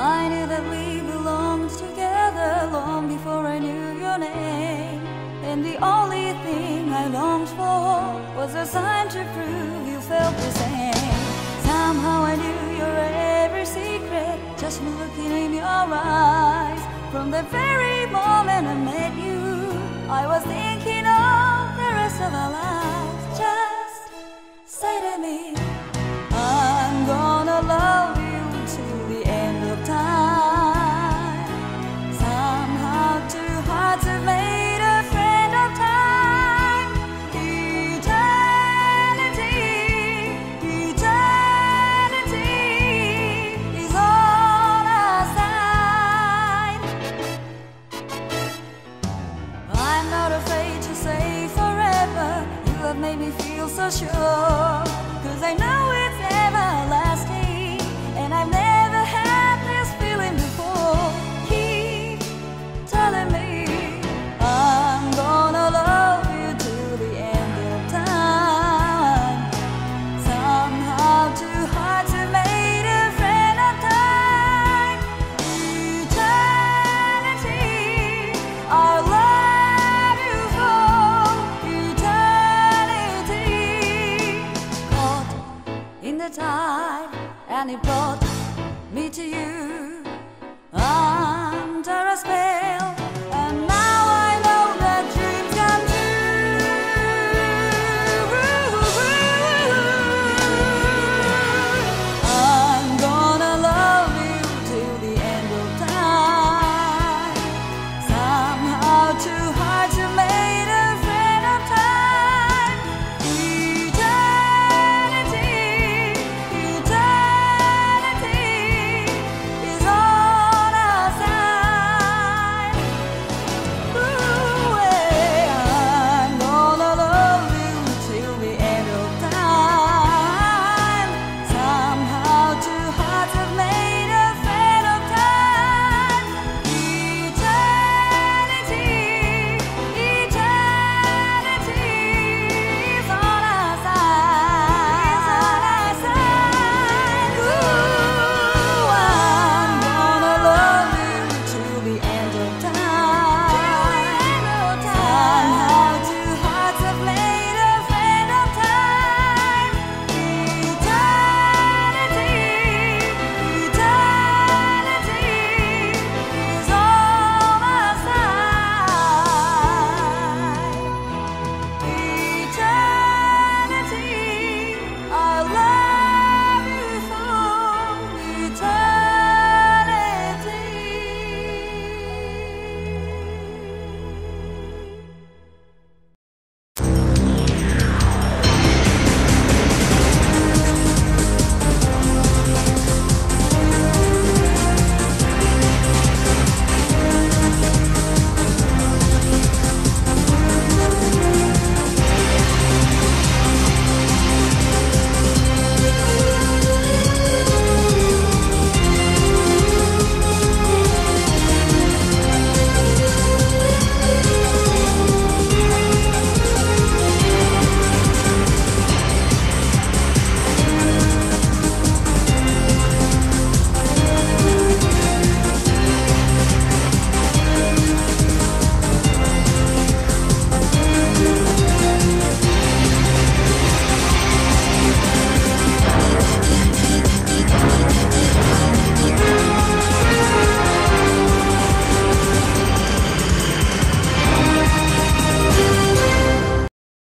I knew that we belonged together long before I knew your name. And the only thing I longed for was a sign to prove you felt the same. Somehow I knew your every secret just from looking in your eyes. From the very moment I met you, I was thinking of the rest of our lives. chưa? Cứ dài nắng it brought me to you.